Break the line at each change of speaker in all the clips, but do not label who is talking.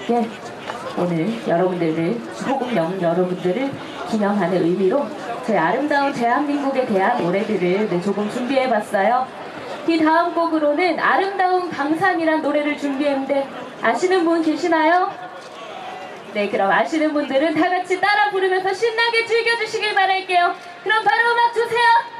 함께 오늘 여러분들을
소금영 여러분들을 기념하는 의미로 제 아름다운 대한민국에 대한 노래들을 네, 조금 준비해봤어요. 이 다음 곡으로는 아름다운 강산이란 노래를 준비했는데 아시는 분 계시나요? 네 그럼 아시는 분들은 다 같이 따라 부르면서 신나게 즐겨주시길 바랄게요. 그럼 바로 음악 주세요.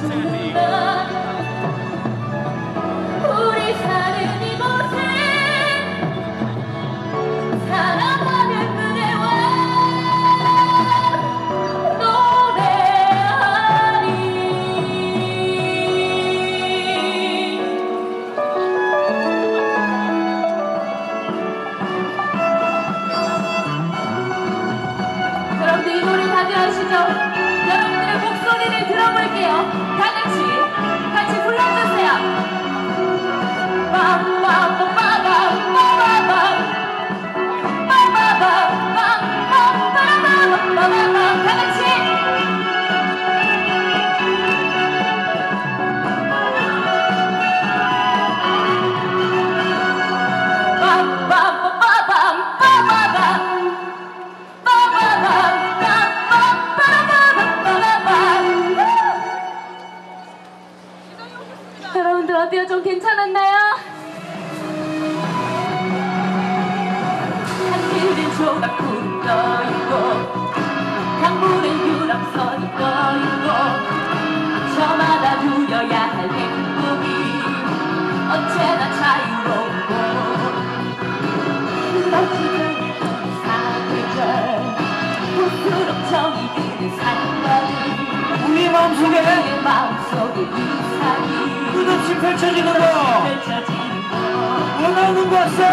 Sandy. 좀 괜찮았나요?
하늘은
조각구름 떠있고 강물은 유럽선이 떠있고 저마다 누려야 할 행복이 언제나 자유롭고. 그렇지만 사계절 부끄럼 정이 드는 산과
우리 마음속에?
우리 마음속에 이상이
끝없이 펼쳐지는 거. 원하는 것은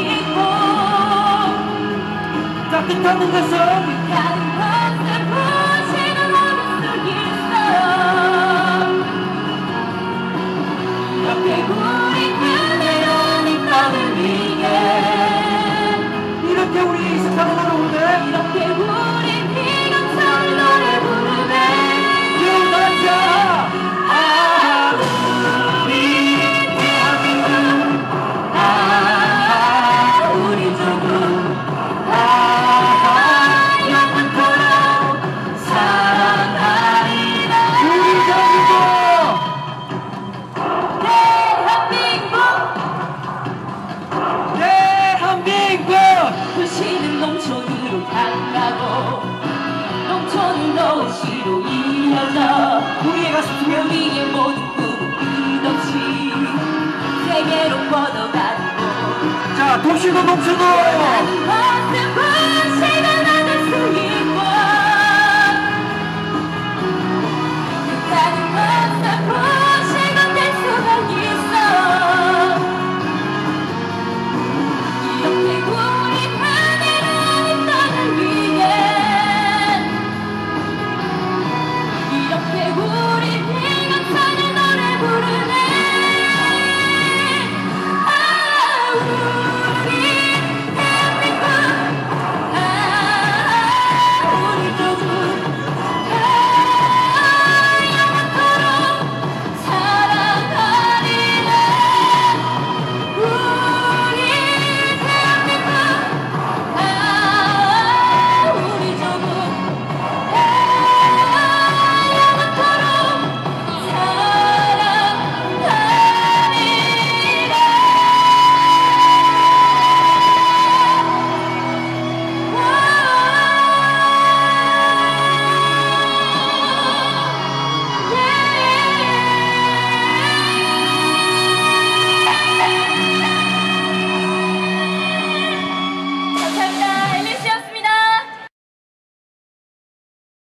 있고
따뜻한 것은
있어 이렇게 우리 네 도시로 이어져
우리의 가슴속에
우리의 모든 꿈은 끝없이 세계로 뻗어가고
자
나는 것을